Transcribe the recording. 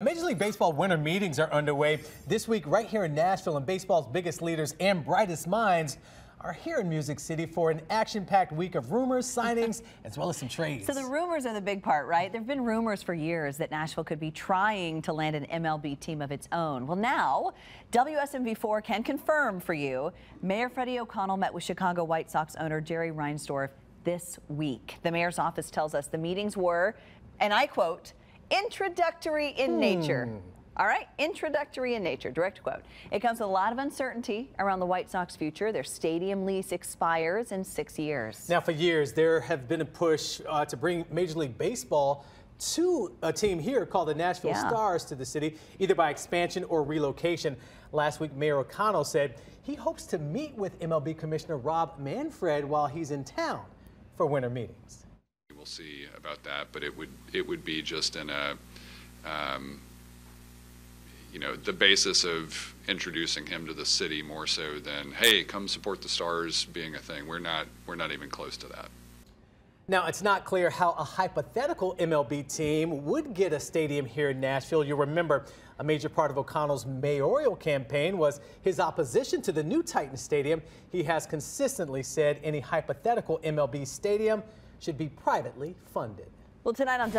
Major League Baseball winter meetings are underway this week right here in Nashville, and baseball's biggest leaders and brightest minds are here in Music City for an action-packed week of rumors, signings, as well as some trades. So the rumors are the big part, right? There have been rumors for years that Nashville could be trying to land an MLB team of its own. Well, now WSMV4 can confirm for you. Mayor Freddie O'Connell met with Chicago White Sox owner Jerry Reinsdorf this week. The mayor's office tells us the meetings were, and I quote, introductory in hmm. nature. All right, introductory in nature, direct quote. It comes with a lot of uncertainty around the White Sox future. Their stadium lease expires in six years. Now, for years, there have been a push uh, to bring Major League Baseball to a team here called the Nashville yeah. Stars to the city, either by expansion or relocation. Last week, Mayor O'Connell said he hopes to meet with MLB Commissioner Rob Manfred while he's in town for winter meetings see about that, but it would it would be just in a um, you know the basis of introducing him to the city more so than hey come support the stars being a thing we're not we're not even close to that now, it's not clear how a hypothetical MLB team would get a stadium here in Nashville. You'll remember a major part of O'Connell's mayoral campaign was his opposition to the new Titan Stadium. He has consistently said any hypothetical MLB stadium should be privately funded. Well, tonight on